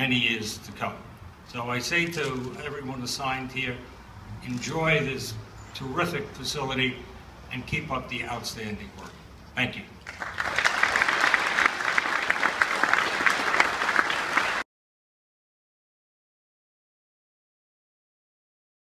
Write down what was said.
many years to come. So I say to everyone assigned here, enjoy this terrific facility and keep up the outstanding work. Thank you.